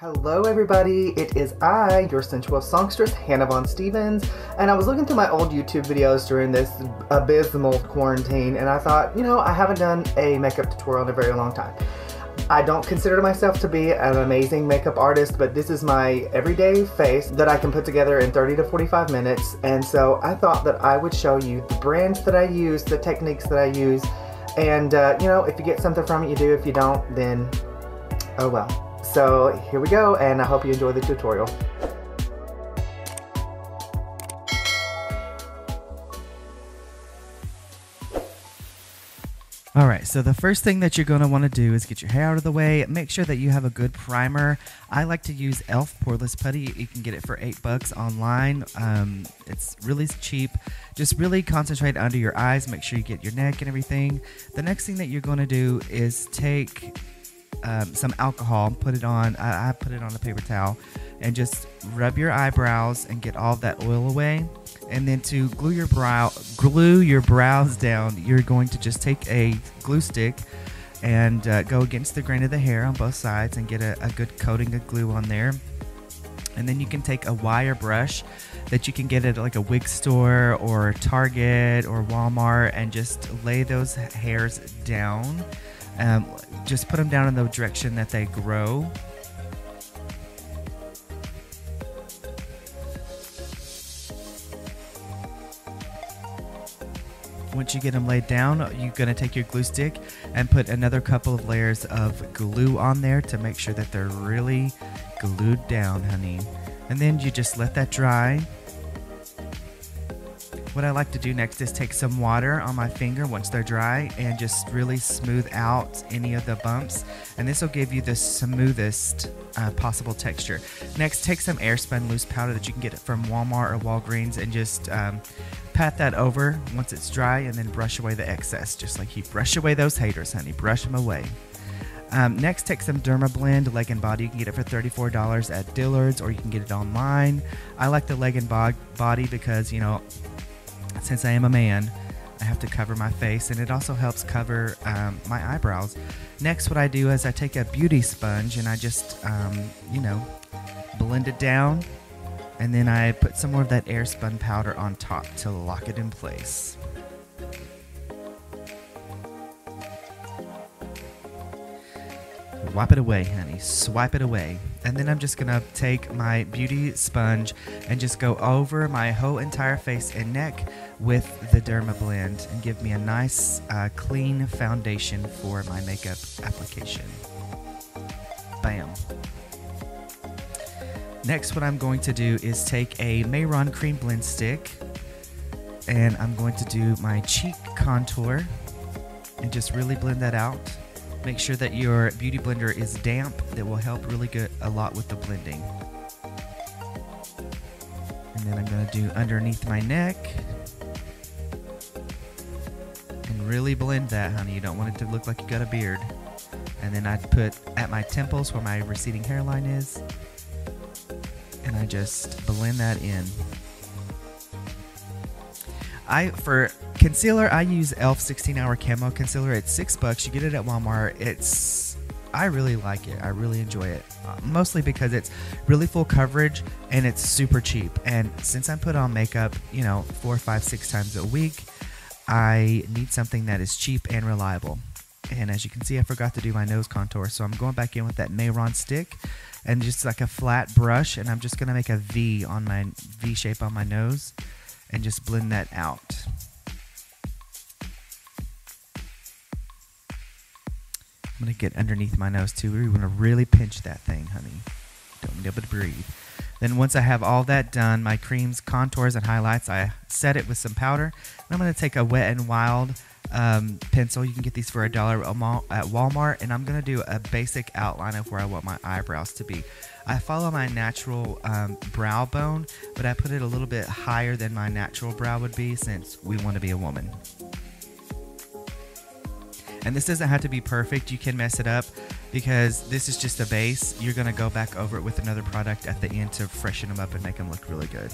Hello, everybody. It is I, your sensual songstress, Hannah Von Stevens, and I was looking through my old YouTube videos during this abysmal quarantine, and I thought, you know, I haven't done a makeup tutorial in a very long time. I don't consider myself to be an amazing makeup artist, but this is my everyday face that I can put together in 30 to 45 minutes, and so I thought that I would show you the brands that I use, the techniques that I use, and, uh, you know, if you get something from it, you do. If you don't, then oh well. So here we go, and I hope you enjoy the tutorial. Alright, so the first thing that you're going to want to do is get your hair out of the way. Make sure that you have a good primer. I like to use e.l.f. Poreless Putty. You can get it for 8 bucks online. Um, it's really cheap. Just really concentrate under your eyes. Make sure you get your neck and everything. The next thing that you're going to do is take um, some alcohol, put it on. I, I put it on a paper towel, and just rub your eyebrows and get all that oil away. And then to glue your brow, glue your brows down, you're going to just take a glue stick and uh, go against the grain of the hair on both sides and get a, a good coating of glue on there. And then you can take a wire brush that you can get at like a wig store or Target or Walmart and just lay those hairs down um, just put them down in the direction that they grow. Once you get them laid down, you're going to take your glue stick and put another couple of layers of glue on there to make sure that they're really glued down, honey. And then you just let that dry what I like to do next is take some water on my finger once they're dry and just really smooth out any of the bumps. And this will give you the smoothest uh, possible texture. Next, take some airspun loose powder that you can get from Walmart or Walgreens and just um, pat that over once it's dry and then brush away the excess. Just like you brush away those haters, honey. Brush them away. Um, next, take some Dermablend Leg and Body. You can get it for $34 at Dillard's or you can get it online. I like the Leg and Body because, you know, since I am a man, I have to cover my face and it also helps cover um, my eyebrows. Next, what I do is I take a beauty sponge and I just, um, you know, blend it down and then I put some more of that air spun powder on top to lock it in place. Wipe it away, honey. Swipe it away. And then I'm just gonna take my beauty sponge and just go over my whole entire face and neck with the Derma Blend and give me a nice uh, clean foundation for my makeup application. Bam. Next, what I'm going to do is take a Mehron Cream Blend Stick and I'm going to do my cheek contour and just really blend that out. Make sure that your beauty blender is damp. That will help really good a lot with the blending. And then I'm going to do underneath my neck. And really blend that, honey. You don't want it to look like you got a beard. And then I put at my temples where my receding hairline is. And I just blend that in. I for concealer I use Elf 16 hour camo concealer. It's six bucks. You get it at Walmart. It's I really like it. I really enjoy it. Uh, mostly because it's really full coverage and it's super cheap. And since I put on makeup, you know, four, five, six times a week, I need something that is cheap and reliable. And as you can see, I forgot to do my nose contour. So I'm going back in with that Mehron stick and just like a flat brush. And I'm just going to make a V on my V shape on my nose and just blend that out. I'm gonna get underneath my nose too. We're gonna really pinch that thing, honey. Don't be able to breathe. Then once I have all that done, my creams, contours, and highlights, I set it with some powder. And I'm gonna take a Wet and Wild um, pencil. You can get these for a dollar at Walmart. And I'm gonna do a basic outline of where I want my eyebrows to be. I follow my natural um, brow bone, but I put it a little bit higher than my natural brow would be since we want to be a woman. And this doesn't have to be perfect. You can mess it up because this is just a base. You're going to go back over it with another product at the end to freshen them up and make them look really good.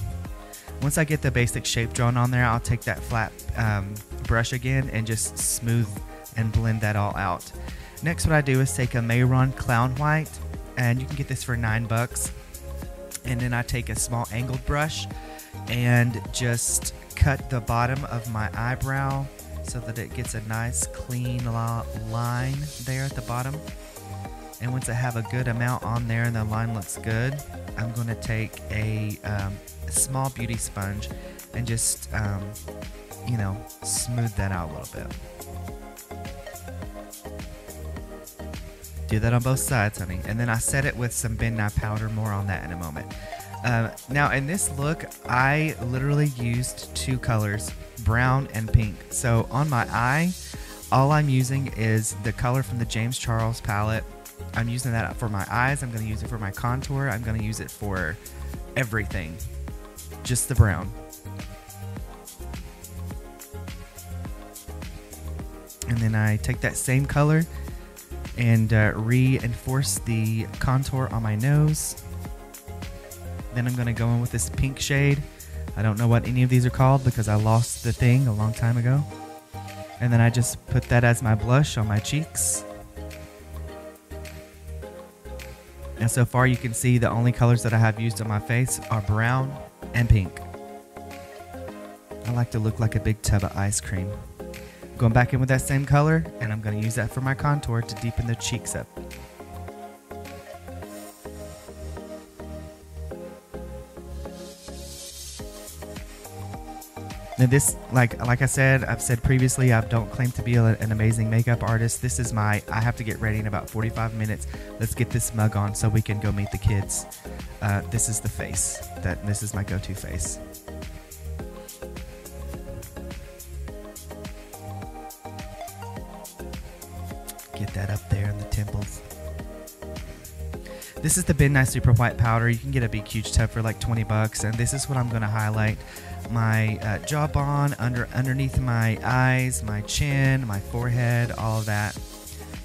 Once I get the basic shape drawn on there, I'll take that flat um, brush again and just smooth and blend that all out. Next, what I do is take a Mehron Clown White and you can get this for nine bucks. And then I take a small angled brush and just cut the bottom of my eyebrow so that it gets a nice clean line there at the bottom. And once I have a good amount on there and the line looks good, I'm going to take a, um, small beauty sponge and just, um, you know, smooth that out a little bit. Do that on both sides, honey. And then I set it with some Ben Nye powder. More on that in a moment. Uh, now, in this look, I literally used two colors, brown and pink. So on my eye, all I'm using is the color from the James Charles palette. I'm using that for my eyes. I'm going to use it for my contour. I'm going to use it for everything. Just the brown. And then I take that same color and uh, reinforce the contour on my nose. Then I'm going to go in with this pink shade. I don't know what any of these are called because I lost the thing a long time ago. And then I just put that as my blush on my cheeks. And so far you can see the only colors that I have used on my face are brown and pink. I like to look like a big tub of ice cream. Going back in with that same color, and I'm going to use that for my contour to deepen the cheeks up. Now this, like like I said, I've said previously, I don't claim to be a, an amazing makeup artist. This is my, I have to get ready in about 45 minutes. Let's get this mug on so we can go meet the kids. Uh, this is the face. That This is my go-to face. Temples. This is the Nye Super White Powder. You can get a big huge tub for like 20 bucks, and this is what I'm going to highlight my uh, jawbone, under underneath my eyes, my chin, my forehead, all that.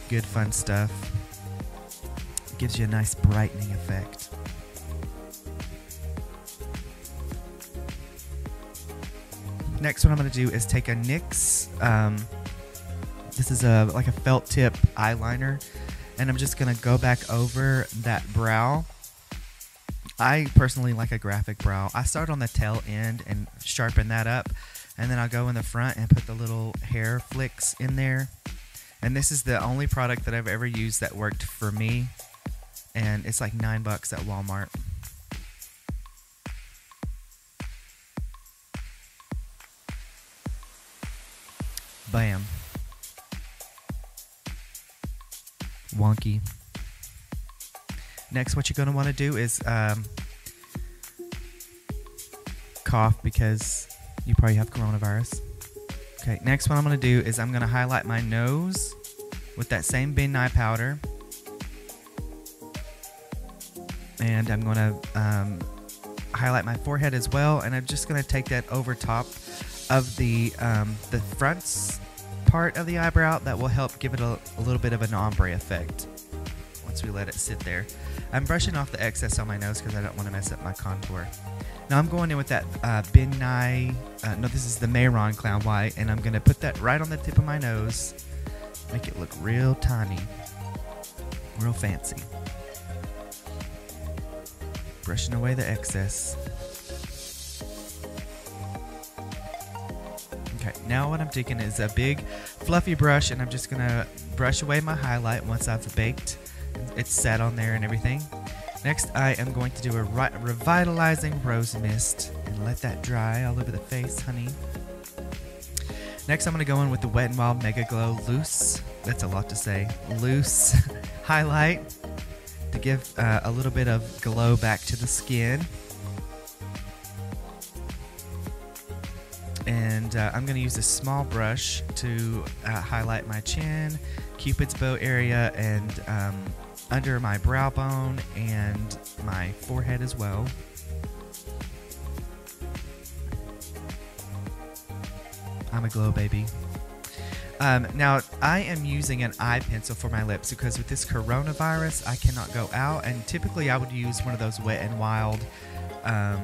Good fun stuff. Gives you a nice brightening effect. Next, what I'm going to do is take a NYX. Um, this is a like a felt tip eyeliner, and I'm just to go back over that brow I personally like a graphic brow. I start on the tail end and sharpen that up, and then I'll go in the front and put the little hair flicks in there. And this is the only product that I've ever used that worked for me, and it's like nine bucks at Walmart. Bam. Wonky. Next, what you're going to want to do is um, cough because you probably have coronavirus. Okay, next what I'm going to do is I'm going to highlight my nose with that same Ben Nye powder. And I'm going to um, highlight my forehead as well. And I'm just going to take that over top of the, um, the front part of the eyebrow. That will help give it a, a little bit of an ombre effect once we let it sit there. I'm brushing off the excess on my nose because I don't want to mess up my contour. Now I'm going in with that uh, Ben Nye, uh, no this is the Mehron Clown White, and I'm going to put that right on the tip of my nose. Make it look real tiny, real fancy. Brushing away the excess. Now what I'm taking is a big fluffy brush and I'm just to brush away my highlight once I've baked it's set on there and everything. Next, I am going to do a revitalizing rose mist and let that dry all over the face, honey. Next, I'm to go in with the Wet n Wild Mega Glow Loose. That's a lot to say. Loose highlight to give uh, a little bit of glow back to the skin. And uh, I'm going to use a small brush to uh, highlight my chin, Cupid's bow area, and um, under my brow bone and my forehead as well. I'm a glow baby. Um, now, I am using an eye pencil for my lips because with this coronavirus, I cannot go out. And typically, I would use one of those wet and wild um,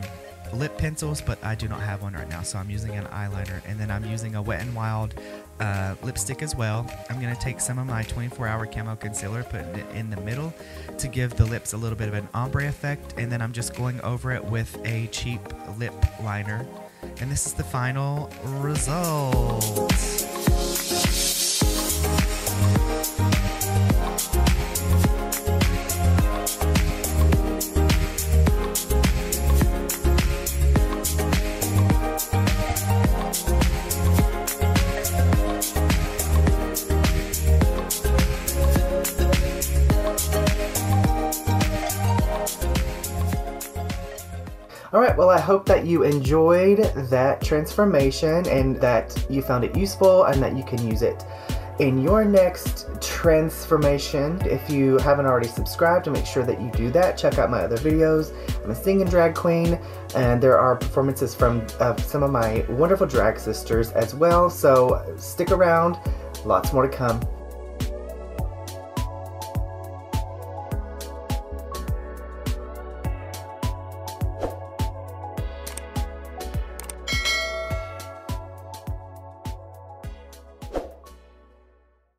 lip pencils, but I do not have one right now, so I'm using an eyeliner. And then I'm using a Wet n Wild uh, lipstick as well. I'm going to take some of my 24 hour camo concealer, put it in the middle to give the lips a little bit of an ombre effect, and then I'm just going over it with a cheap lip liner. And this is the final result. All right, well, I hope that you enjoyed that transformation and that you found it useful and that you can use it in your next transformation. If you haven't already subscribed, make sure that you do that. Check out my other videos. I'm a singing drag queen, and there are performances from uh, some of my wonderful drag sisters as well. So stick around, lots more to come.